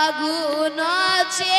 আগুন আছে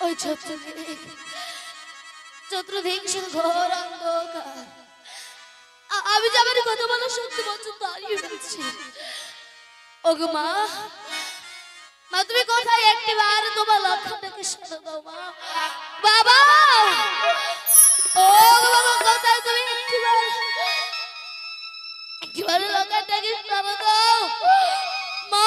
ওই চতুর্দিক চতুর্দিক ঘোর অন্ধকার। আমি যে আমার কথা বলা সত্যি বছর দাঁড়িয়ে রয়েছি ওগো মা মা, তুমি কোথায়? একটি বার তোমার লক্ষ্যটাকে শুনে দাও মা। বাবা! ও বাবা, কোথায় তুমি? একটি বার একটি বার লক্ষ্যটাকে শুনে দাও মা!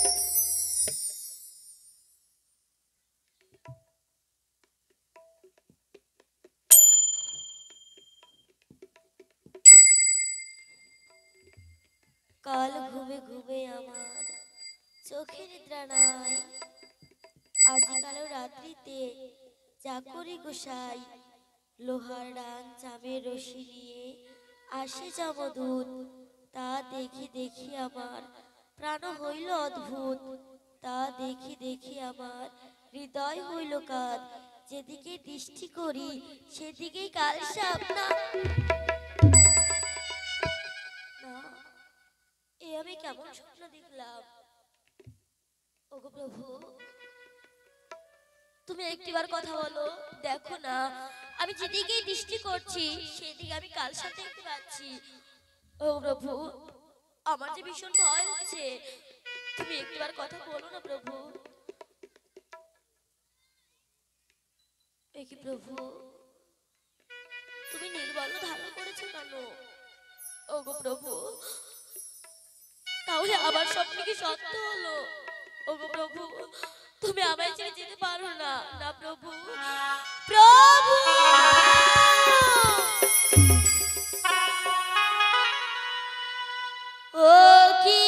গোসাই লোহার ডান চামের রশি নিয়ে আসে যমদূত। তা দেখি দেখি আমার প্রাণ হইল অদ্ভুত। তা দেখি দেখি আমার হৃদয় হইল কাদ। যেদিকে দৃষ্টি করি, সেদিকেই কাল সাপ না। না, এ আমি কেমন স্বপ্ন দেখলাম? ওগো প্রভু তুমি একটিবার কথা বলো। দেখো না, আমি যেদিকেই দৃষ্টি করছি, সেদিকে আমি কাল সাথে দেখতে পাচ্ছি। ও প্রভু, আমার যে ভীষণ ভয় হচ্ছে। তুমি একটিবার কথা বলো না প্রভু। কি প্রভু? তুমি নির্বল ধারণ করেছ কেন? ওগো প্রভু, তাহলে আমার স্বপ্ন কি সত্য হলো। ওগো প্রভু তুমি আমায় ছেড়ে যেতে পারো না। না প্রভু। প্রভু! ও কি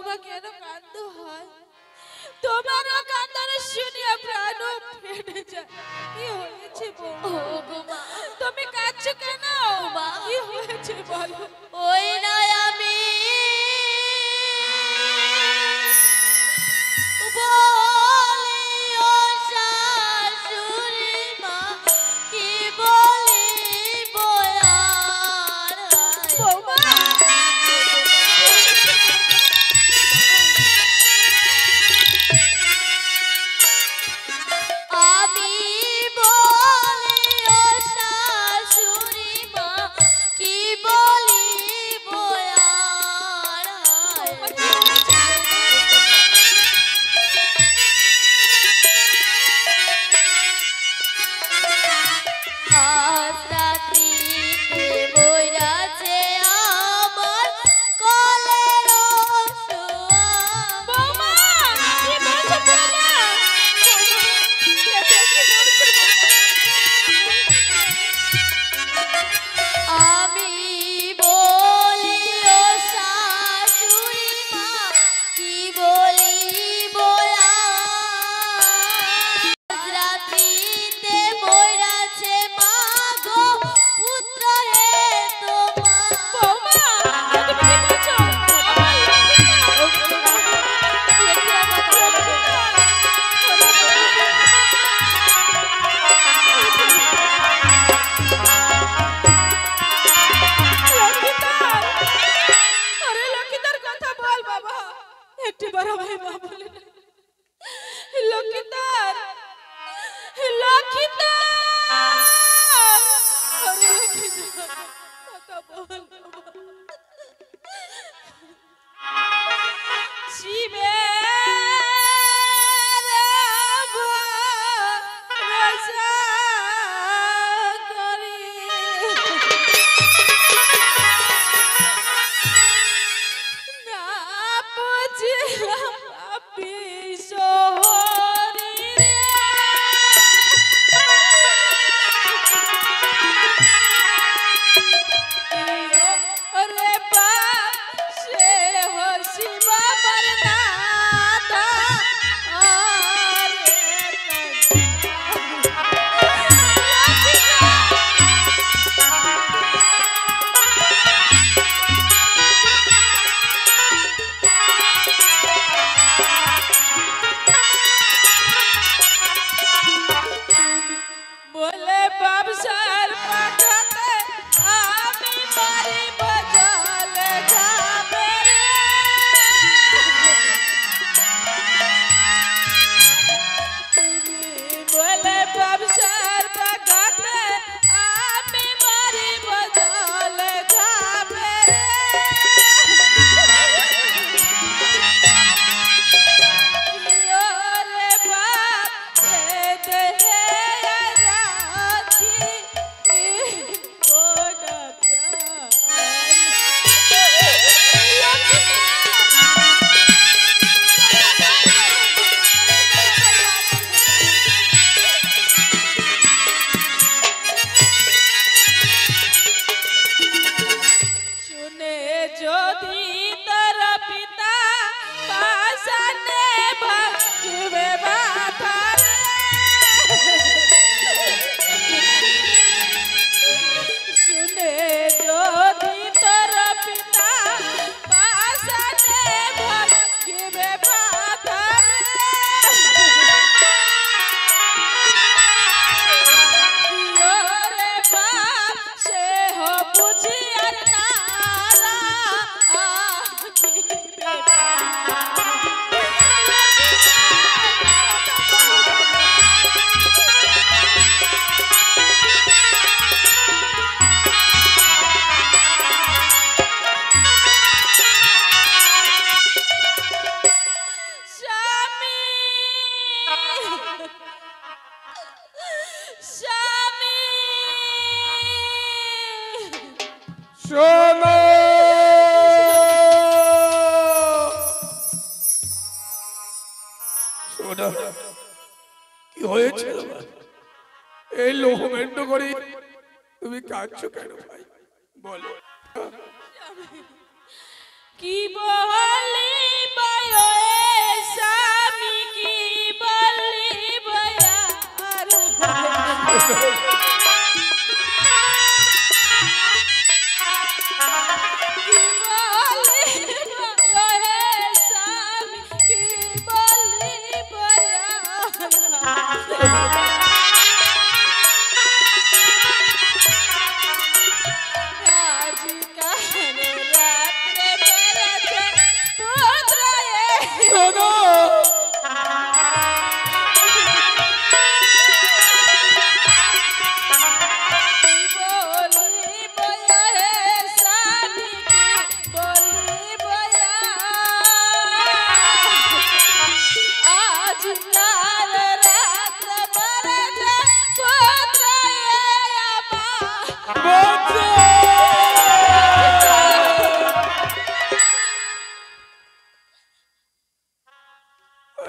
তোমা কেন কান্দ হয়। শুনিয়া প্রাণ ফেটে যায়। কি হয়েছে তুমি কাঁদছো কেন? কি হয়েছে ওই নয় আমি। বাবা God, you.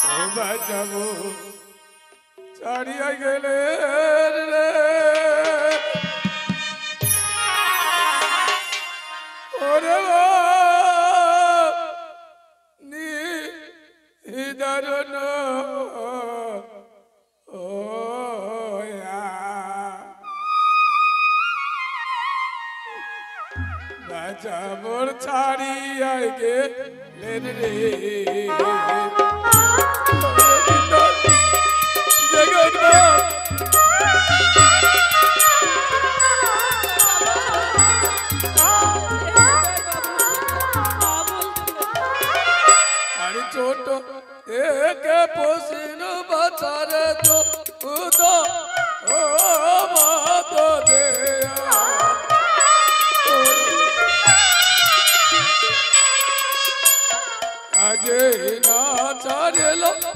ও বাঁচাবো ছাড়িয়া গেলে রে ওরে নিদারুণ ওয়া। বাঁচাবর ছাড়িয়া গেলেন রে छोटो एक पोषण बचारे दो। suelo.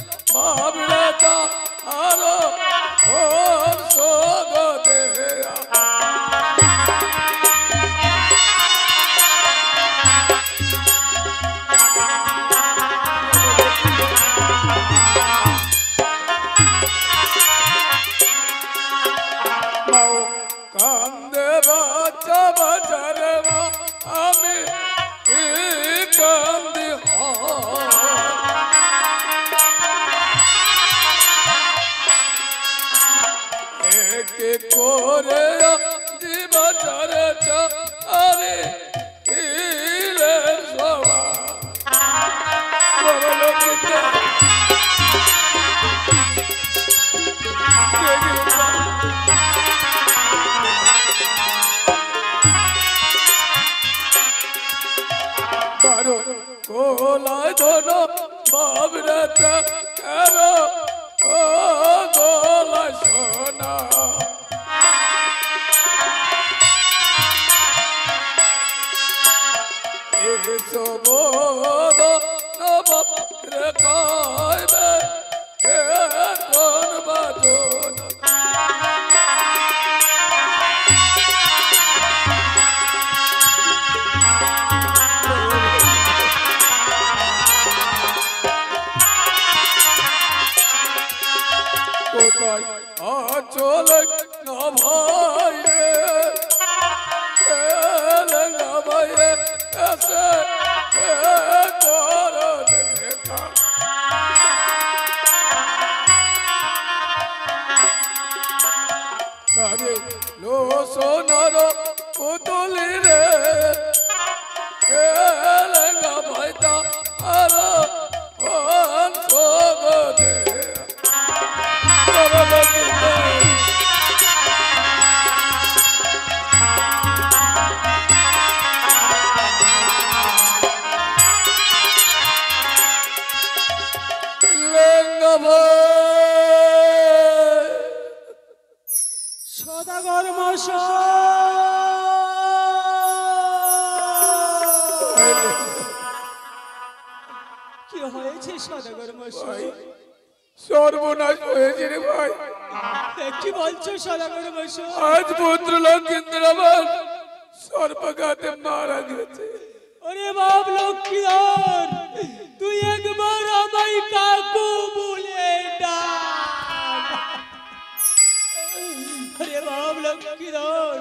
লক্ষ্মীধর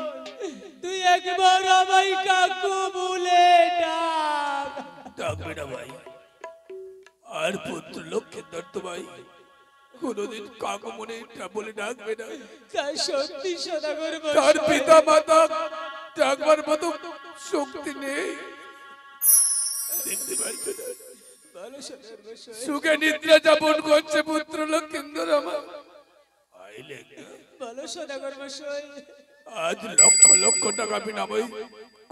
তুই একবার আমায় কাকু বলে ডাক। ডাকবে না ভাই। আর পুত্র লক্ষিন্দর তো ভাই কোনদিন কাকু মনে বলে ডাকবে না তা সত্যি সদাগর তার পিতা মাতা ডাকবার মতো শক্তি নেই। দেখতে পারবে না সুখে নিদ্রা যাপন করছে পুত্র লক্ষিন্দর আমার। আইলে ভালো সদাগর মশাই। আজ লক্ষ লক্ষ টাকা বিনাময়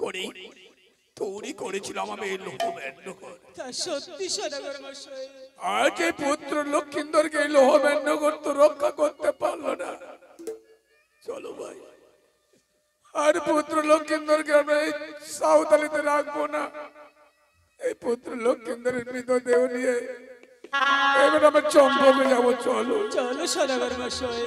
করি তৈরি করেছিলাম আমি এই লোক তা সত্যি সদাগর মশাই। আজ এই পুত্র লক্ষিন্দরকে এই লোহবেন্নগর তো রক্ষা করতে পারল না। চলো ভাই আর পুত্র লক্ষিন্দরকে আমরা এই সাঁওতালিতে রাখব না। এই পুত্র লক্ষিন্দরের মৃতদেহ নিয়ে এবার আমরা চম্পকে যাব চলো। চলো সদাগর মশাই।